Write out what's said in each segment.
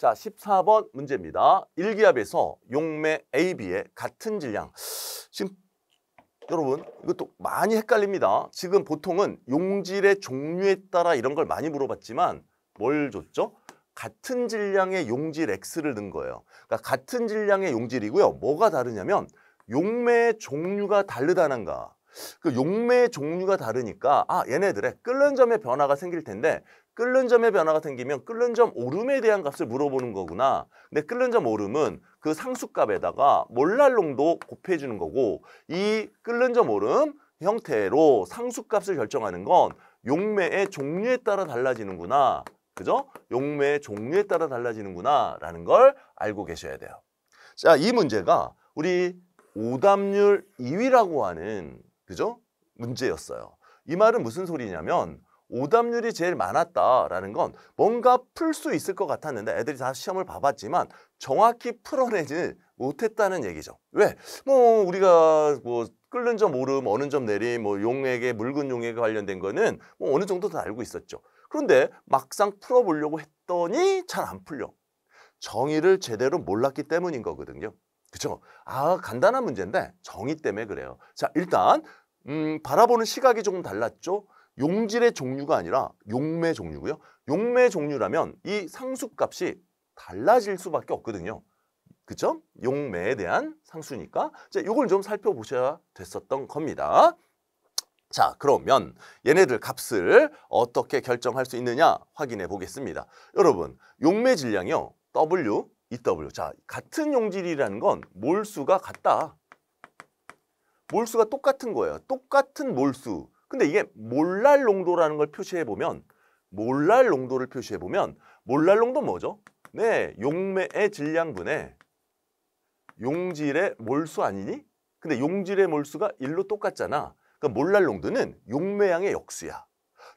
자, 14번 문제입니다. 일기압에서 용매 AB의 같은 질량. 지금 여러분 이것도 많이 헷갈립니다. 지금 보통은 용질의 종류에 따라 이런 걸 많이 물어봤지만 뭘 줬죠? 같은 질량의 용질 X를 넣은 거예요. 그러니까 같은 질량의 용질이고요. 뭐가 다르냐면 용매의 종류가 다르다는가. 그 용매의 종류가 다르니까 아 얘네들의 끓는 점의 변화가 생길 텐데 끓는 점의 변화가 생기면 끓는 점 오름에 대한 값을 물어보는 거구나. 근데 끓는 점 오름은 그 상수값에다가 몰랄농도 곱해주는 거고 이 끓는 점 오름 형태로 상수값을 결정하는 건 용매의 종류에 따라 달라지는구나. 그죠? 용매의 종류에 따라 달라지는구나 라는 걸 알고 계셔야 돼요. 자, 이 문제가 우리 오답률 2위라고 하는 그죠? 문제였어요. 이 말은 무슨 소리냐면 오답률이 제일 많았다라는 건 뭔가 풀 수 있을 것 같았는데 애들이 다 시험을 봐봤지만 정확히 풀어내지 못했다는 얘기죠. 왜? 뭐 우리가 뭐 끓는 점 오름, 어느 점 내림, 뭐 용액에 묽은 용액에 관련된 거는 뭐 어느 정도 다 알고 있었죠. 그런데 막상 풀어보려고 했더니 잘 안 풀려. 정의를 제대로 몰랐기 때문인 거거든요. 그죠? 아 간단한 문제인데 정의 때문에 그래요. 자 일단 음, 바라보는 시각이 조금 달랐죠. 용질의 종류가 아니라 용매 종류고요. 용매 종류라면 이 상수값이 달라질 수밖에 없거든요. 그죠? 용매에 대한 상수니까 자, 이걸 좀 살펴보셔야 됐었던 겁니다. 자, 그러면 얘네들 값을 어떻게 결정할 수 있느냐 확인해 보겠습니다. 여러분, 용매 질량이요. W, EW. 자, 같은 용질이라는 건 몰수가 같다. 몰수가 똑같은 거예요. 똑같은 몰수. 근데 이게 몰랄 농도라는 걸 표시해 보면 몰랄 농도를 표시해 보면 몰랄 농도 뭐죠? 네, 용매의 질량분의 용질의 몰수 아니니? 근데 용질의 몰수가 1로 똑같잖아. 그러니까 몰랄 농도는 용매양의 역수야.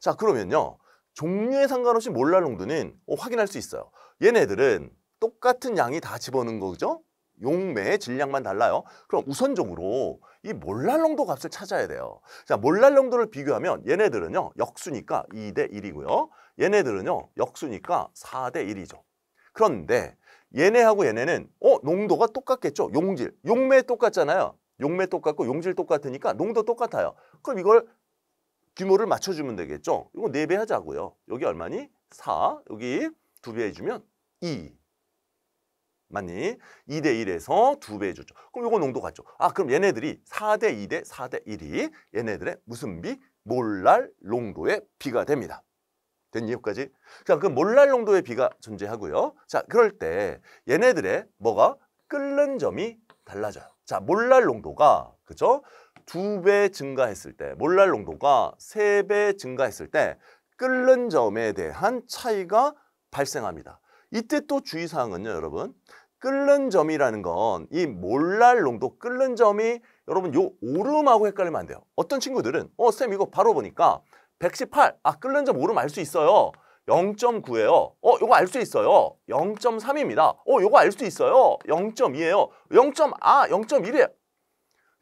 자, 그러면요. 종류에 상관없이 몰랄 농도는 어, 확인할 수 있어요. 얘네들은 똑같은 양이 다 집어넣은 거죠? 용매의 질량만 달라요. 그럼 우선적으로 이 몰랄농도 값을 찾아야 돼요. 자, 몰랄농도를 비교하면 얘네들은요. 역수니까 2대 1이고요. 얘네들은요. 역수니까 4대 1이죠. 그런데 얘네하고 얘네는 어 농도가 똑같겠죠. 용질. 용매 똑같잖아요. 용매 똑같고 용질 똑같으니까 농도 똑같아요. 그럼 이걸 규모를 맞춰주면 되겠죠. 이거 4배 하자고요. 여기 얼마니? 4. 여기 2배 해주면 2. 맞니? 2대 1에서 2배 해줬죠. 그럼 이거 농도 같죠. 아 그럼 얘네들이 4대 2대 4대 1이 얘네들의 무슨 비? 몰랄 농도의 비가 됩니다. 됐니 여기까지? 자 그럼 몰랄 농도의 비가 존재하고요. 자 그럴 때 얘네들의 뭐가 끓는 점이 달라져요. 자 몰랄 농도가 그죠? 두 배 증가했을 때 몰랄 농도가 세 배 증가했을 때 끓는 점에 대한 차이가 발생합니다. 이때 또 주의사항은요 여러분 끓는 점이라는 건 이 몰랄 농도 끓는 점이 여러분 요 오름하고 헷갈리면 안 돼요. 어떤 친구들은 어 쌤 이거 바로 보니까 118. 아 끓는 점 오름 알 수 있어요. 0.9예요. 어 요거 알 수 있어요. 0.3입니다. 어 요거 알 수 있어요. 0.2예요. 0. 아 0.1이에요.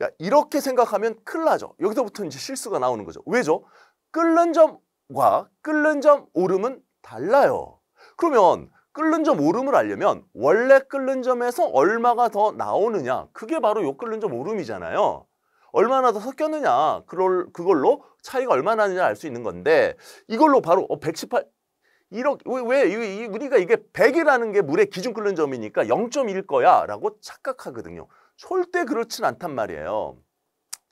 야, 이렇게 생각하면 큰일 나죠. 여기서부터 이제 실수가 나오는 거죠. 왜죠? 끓는 점과 끓는 점 오름은 달라요. 그러면 끓는 점 오름을 알려면 원래 끓는 점에서 얼마가 더 나오느냐 그게 바로 요 끓는 점 오름이잖아요. 얼마나 더 섞였느냐 그걸, 그걸로 차이가 얼마나 나느냐 알 수 있는 건데 이걸로 바로 어, 118 이렇게 왜, 왜 이, 우리가 이게 100이라는 게 물의 기준 끓는 점이니까 0.1일 거야 라고 착각하거든요. 절대 그렇진 않단 말이에요.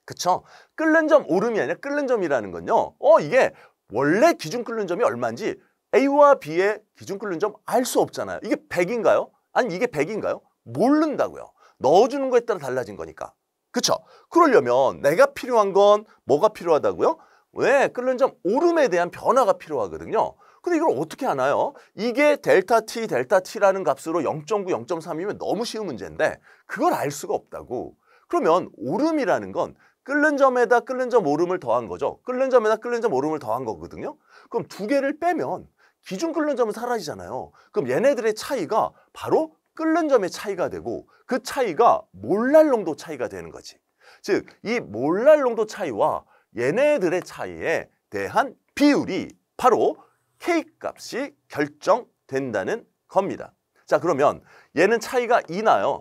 그쵸? 끓는 점 오름이 아니라 끓는 점이라는 건요. 어 이게 원래 기준 끓는 점이 얼마인지 A와 B의 기준 끓는 점 알 수 없잖아요. 이게 100인가요? 아니 이게 100인가요? 모른다고요. 넣어주는 거에 따라 달라진 거니까. 그쵸? 그러려면 내가 필요한 건 뭐가 필요하다고요? 왜? 끓는 점 오름에 대한 변화가 필요하거든요. 근데 이걸 어떻게 하나요? 이게 델타 T, 델타 T라는 값으로 0.9, 0.3이면 너무 쉬운 문제인데 그걸 알 수가 없다고. 그러면 오름이라는 건 끓는 점에다 끓는 점 오름을 더한 거죠. 끓는 점에다 끓는 점 오름을 더한 거거든요. 그럼 두 개를 빼면 기준 끓는 점은 사라지잖아요. 그럼 얘네들의 차이가 바로 끓는 점의 차이가 되고 그 차이가 몰랄 농도 차이가 되는 거지. 즉, 이 몰랄 농도 차이와 얘네들의 차이에 대한 비율이 바로 K값이 결정된다는 겁니다. 자 그러면 얘는 차이가 2 나요.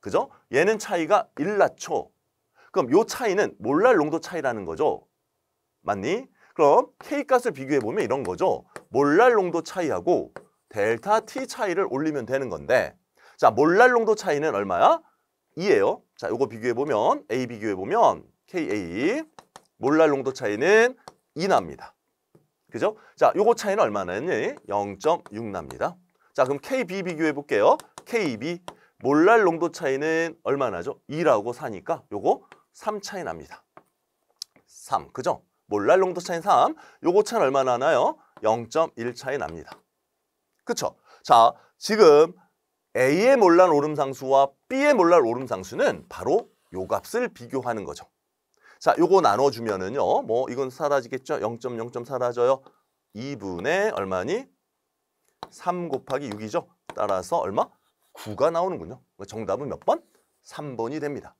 그죠? 얘는 차이가 1 나죠. 그럼 요 차이는 몰랄 농도 차이라는 거죠. 맞니? 그럼 K 값을 비교해 보면 이런 거죠. 몰랄 농도 차이하고 델타 T 차이를 올리면 되는 건데 자 몰랄 농도 차이는 얼마야? 2예요. 자 요거 비교해 보면 A 비교해 보면 KA 몰랄 농도 차이는 2 납니다. 그죠? 자 요거 차이는 얼마나 했니? 0.6 납니다. 자 그럼 KB 비교해 볼게요. KB 몰랄 농도 차이는 얼마나죠? 2라고 사니까 요거 3 차이 납니다. 3 그죠? 몰랄 농도 차이 3 요거 차는 얼마나 나요? 0.1 차이 납니다. 그쵸? 자 지금 A의 몰랄 오름상수와 B의 몰랄 오름상수는 바로 요 값을 비교하는 거죠. 자, 요거 나눠주면은요. 뭐 이건 사라지겠죠? 0.0점 사라져요. 2분의 얼마니? 3 곱하기 6이죠. 따라서 얼마? 9가 나오는군요. 정답은 몇 번? 3번이 됩니다.